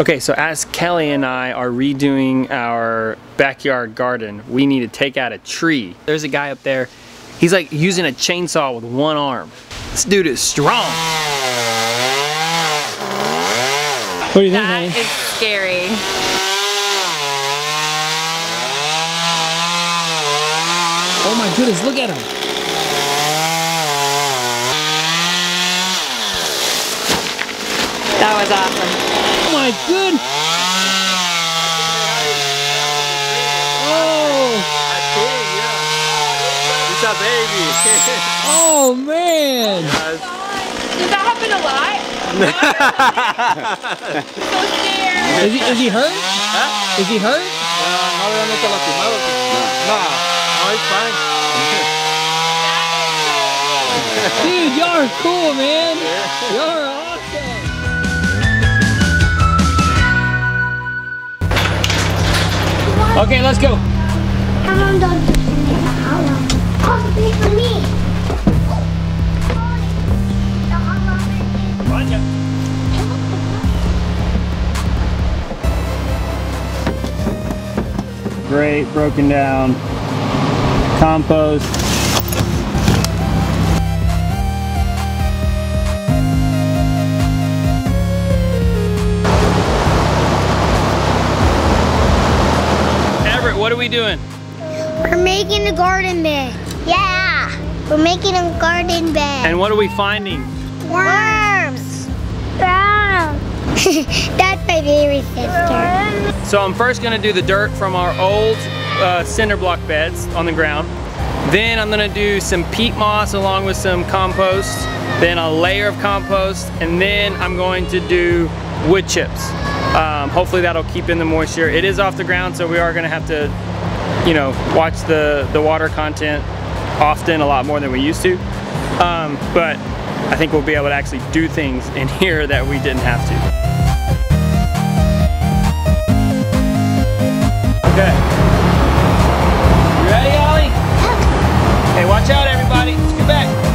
Okay, so as Kelly and I are redoing our backyard garden, we need to take out a tree. There's a guy up there, he's like using a chainsaw with one arm. This dude is strong. What do you think, That honey? is scary. Oh my goodness, look at him. That was awesome. Oh my good. Oh, It's a baby. oh man. Does that happen a lot? so scared. Is he, is he hurt? Is he hurt? no veo no está lastimado. No. No, it's fine. Dude, y'all are cool, man. Y'all are awesome. Okay, let's go. How long does take? How long? For me. Great, broken down. Compost. What are we doing? We're making a garden bed. Yeah, we're making a garden bed. And what are we finding? Worms. That's my favorite sister. So I'm first gonna do the dirt from our old uh, cinder block beds on the ground. Then I'm gonna do some peat moss along with some compost, then a layer of compost, and then I'm going to do wood chips. Um, hopefully that'll keep in the moisture. It is off the ground, so we are gonna have to, you know, watch the, the water content often, a lot more than we used to. Um, but I think we'll be able to actually do things in here that we didn't have to. Okay. You ready, Ollie? Hey, watch out, everybody. Scoot back.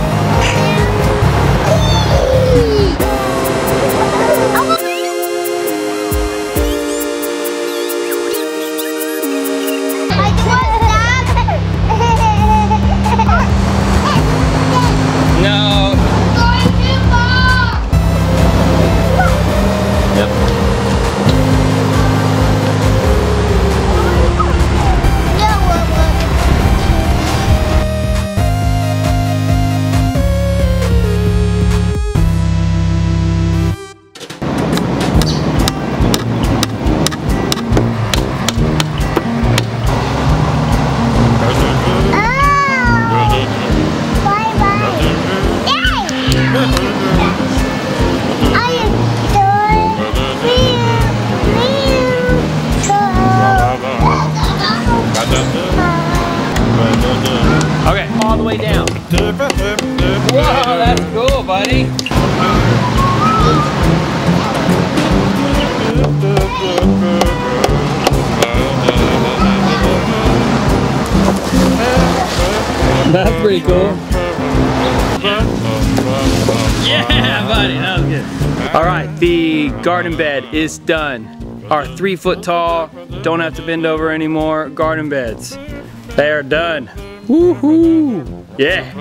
Okay, all the way down. Whoa, that's cool, buddy. That's pretty cool. Yeah, buddy, that was good. All right, the garden bed is done. Our three foot tall, don't have to bend over anymore garden beds. They are done. Woohoo! Yeah.